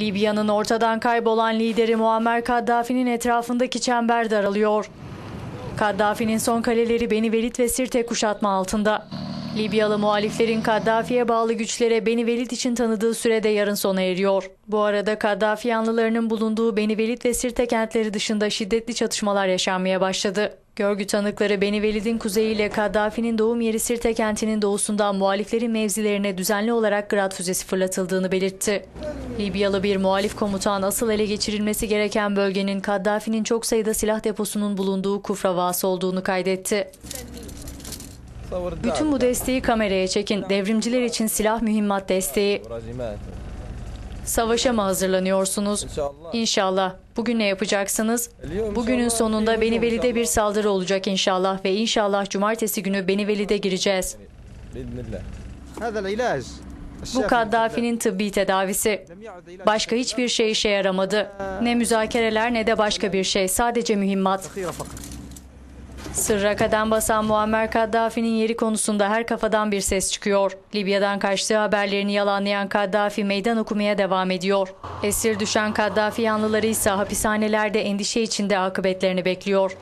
Libya'nın ortadan kaybolan lideri Muammer Kaddafi'nin etrafındaki çember daralıyor. Kaddafi'nin son kaleleri Beni Velid ve Sirte kuşatma altında. Libyalı muhaliflerin Kaddafi'ye bağlı güçlere Beni Velid için tanıdığı sürede yarın sona eriyor. Bu arada Kaddafi yanlılarının bulunduğu Beni Velid ve Sirte kentleri dışında şiddetli çatışmalar yaşanmaya başladı. Görgü tanıkları Beni Velid'in kuzeyiyle Kaddafi'nin doğum yeri Sirte kentinin doğusundan muhaliflerin mevzilerine düzenli olarak grad füzesi fırlatıldığını belirtti. Libyalı bir muhalif komutan asıl ele geçirilmesi gereken bölgenin Kaddafi'nin çok sayıda silah deposunun bulunduğu Kufra Vası olduğunu kaydetti. Bütün bu desteği kameraya çekin. Devrimciler için silah mühimmat desteği. Savaşa mı hazırlanıyorsunuz? İnşallah. Bugün ne yapacaksınız? Bugünün sonunda Beniveli'de bir saldırı olacak inşallah ve inşallah cumartesi günü Beniveli'de gireceğiz. Bu Kaddafi'nin tıbbi tedavisi. Başka hiçbir şey işe yaramadı. Ne müzakereler ne de başka bir şey. Sadece mühimmat. Sırra kadem basan Muammer Kaddafi'nin yeri konusunda her kafadan bir ses çıkıyor. Libya'dan kaçtığı haberlerini yalanlayan Kaddafi meydan okumaya devam ediyor. Esir düşen Kaddafi yanlıları ise hapishanelerde endişe içinde akıbetlerini bekliyor.